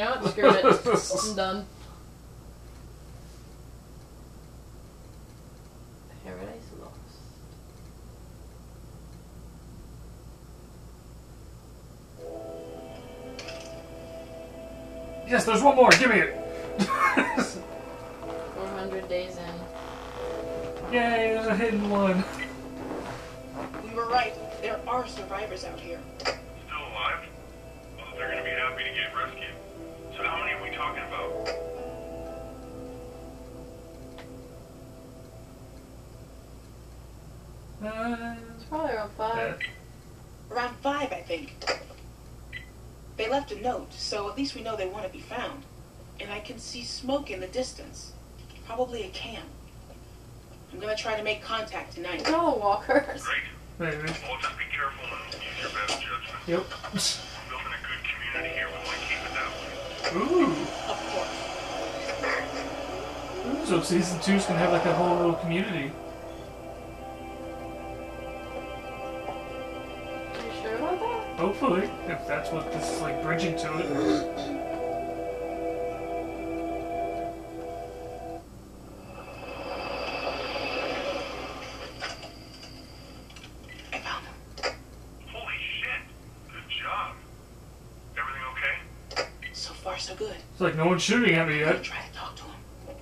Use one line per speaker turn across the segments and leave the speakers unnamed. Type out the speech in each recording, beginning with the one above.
You know what? Screw it. I'm done. Paradise Lost.
Yes, there's one more. Give me it.
400 days in.
Yay, there's a hidden one.
We were right. There are survivors out here.
Still alive? Well, they're gonna be happy to get rescued.
They left a note, so at least we know they want to be found. And I can see smoke in the distance. Probably a camp. I'm gonna try to make contact tonight.
No, walkers.
Great.
Maybe.
Well, just be careful and use your best judgment.
Yep.
Building a good community here, we want to keep it that way.
Ooh.
Of course.
So season two's gonna have like a whole little community. Hopefully, if that's what this is like bridging to it.
I found him.
Holy shit! Good job. Everything okay?
So far, so good.
It's like no one's shooting at me
I'm gonna
yet.
try to talk to him.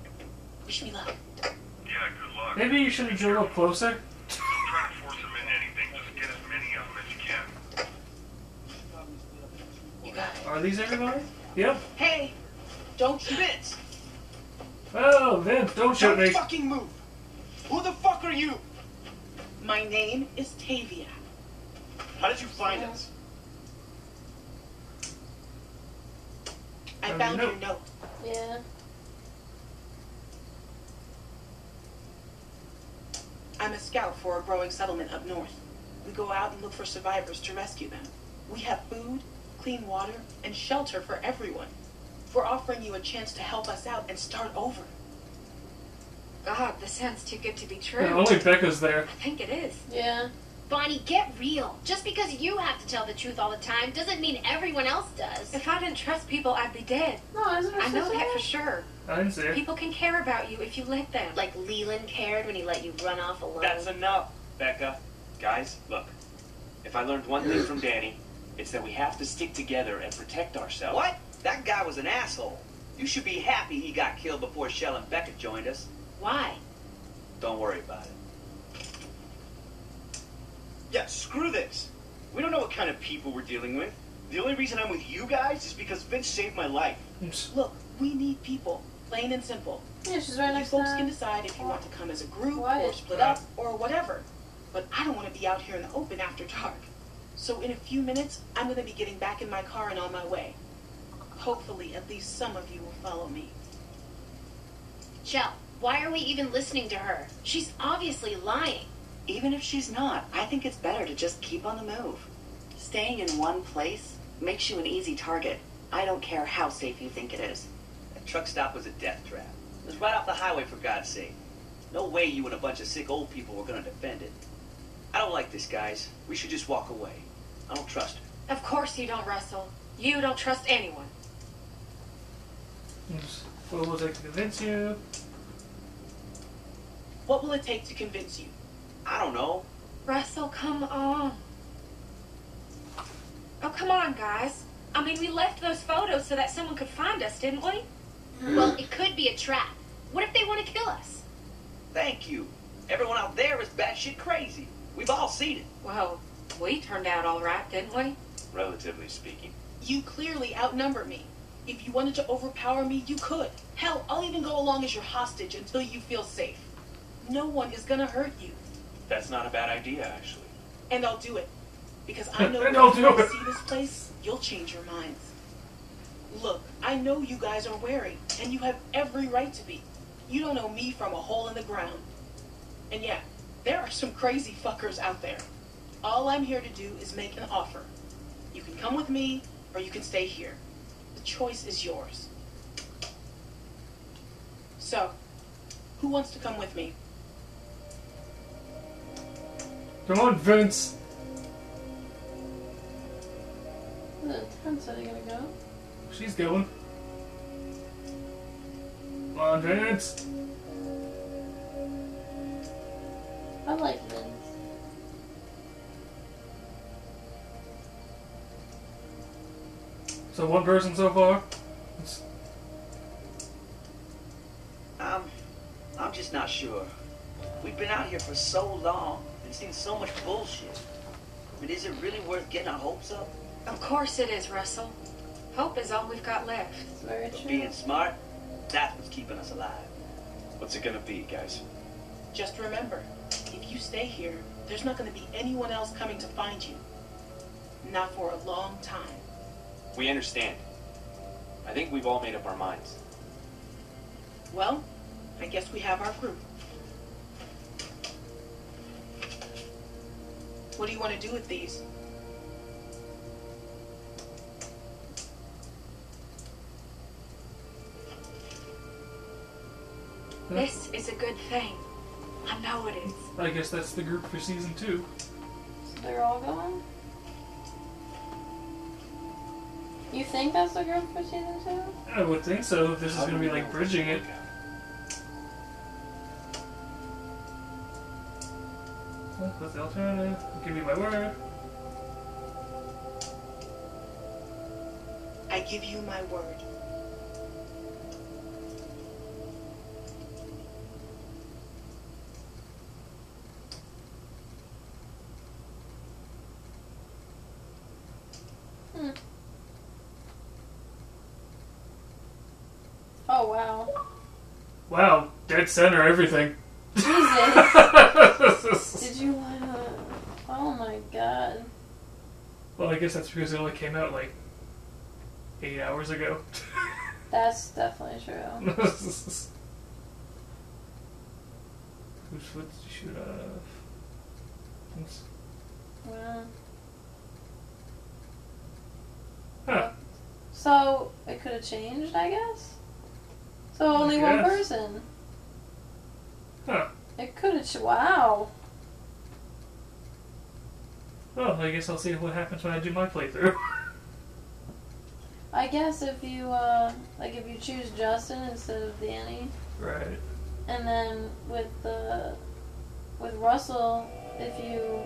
Wish me luck.
Yeah, good luck.
Maybe you should have drilled up closer.
Don't try to force them into anything. Just get as many of them as you can.
You.
Are these everybody? Yep.
Hey! Don't Vince!
Oh, Vince, don't shoot
Don't
me.
fucking move! Who the fuck are you?
My name is Tavia.
How did you find us?
I
Found
found
your
your note.
Yeah.
I'm a scout for a growing settlement up north. We go out and look for survivors to rescue them. We have food, clean water, and shelter for everyone. We're offering you a chance to help us out and start over.
God, this sounds too good to be true.
Yeah, only Becca's there.
I think it is.
Yeah.
Bonnie, get real. Just because you have to tell the truth all the time doesn't mean everyone else does.
If I didn't trust people, I'd be dead.
No, isn't her
I know that for sure.
I didn't see it.
People can care about you if you let them.
Like Leland cared when he let you run off alone.
That's enough, Becca. Guys, look. If I learned one thing from Danny, it's that we have to stick together and protect ourselves.
What? That guy was an asshole. You should be happy he got killed before Shel and Becca joined us.
Why?
Don't worry about it.
Yeah, screw this. We don't know what kind of people we're dealing with. The only reason I'm with you guys is because Vince saved my life.
Look, we need people. Plain and simple.
Yeah, she's right
You
next
folks
to
can decide if you want to come as a group or split up or whatever. But I don't want to be out here in the open after dark. So in a few minutes, I'm going to be getting back in my car and on my way. Hopefully, at least some of you will follow me.
Shel, why are we even listening to her? She's obviously lying.
Even if she's not, I think it's better to just keep on the move. Staying in one place makes you an easy target. I don't care how safe you think it is.
That truck stop was a death trap. It was right off the highway, for God's sake. No way you and a bunch of sick old people were going to defend it. I don't like this, guys. We should just walk away. I don't trust her.
Of course you don't, Russell. You don't trust anyone.
What will it take to convince you?
What will it take to convince you?
I don't know.
Russell, come on. Oh, come on, guys. I mean, we left those photos so that someone could find us, didn't we?
Well, it could be a trap. What if they want to kill us?
Thank you. Everyone out there is batshit crazy. We've all seen it.
Well, we turned out all right, didn't we?
Relatively speaking.
You clearly outnumber me. If you wanted to overpower me, you could. Hell, I'll even go along as your hostage until you feel safe. No one is gonna hurt you.
That's not a bad idea, actually.
And I'll do it. Because I know
And
when you
it.
see this place, you'll change your minds. Look, I know you guys are wary, and you have every right to be. You don't know me from a hole in the ground. And yeah, there are some crazy fuckers out there. All I'm here to do is make an offer. You can come with me, or you can stay here. The choice is yours. So, who wants to come with me?
Come on, Vince.
The tents are they gonna go?
She's going. Come on, Vince. So one person so far. It's-
I'm, I'm just not sure. We've been out here for so long and seen so much bullshit. I mean, is it really worth getting our hopes up?
Of course it is, Russell. Hope is all we've got left.
It's very
But
true.
being smart, that's what's keeping us alive.
What's it gonna be, guys?
Just remember, if you stay here, there's not going to be anyone else coming to find you. Not for a long time.
We understand. I think we've all made up our minds.
Well, I guess we have our group. What do you want to do with these?
This is a good thing. I know it is.
I guess that's the group for season two.
So they're all gone? You think that's the group for season two?
I would think so. If this is gonna be like bridging it. What's the alternative? Give me my word.
I give you my word. Hmm.
Oh wow.
Wow, dead center, everything.
Jesus. Did you wanna Oh my god.
well, I guess that's because it only came out like eight hours ago.
That's definitely true.
Whose foot did you shoot out of? Oops.
Well,
Huh.
so it could have changed, I guess. So only one
guess.
person.
Huh.
It could have. Wow.
Well, I guess I'll see what happens when I do my playthrough.
I guess if you uh, like, if you choose Justin instead of Danny,
right.
and then with the with Russell, if you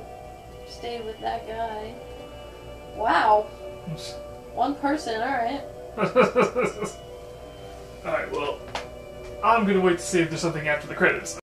stayed with that guy. Wow. One person. All right.
Alright, well, I'm gonna wait to see if there's something after the credits.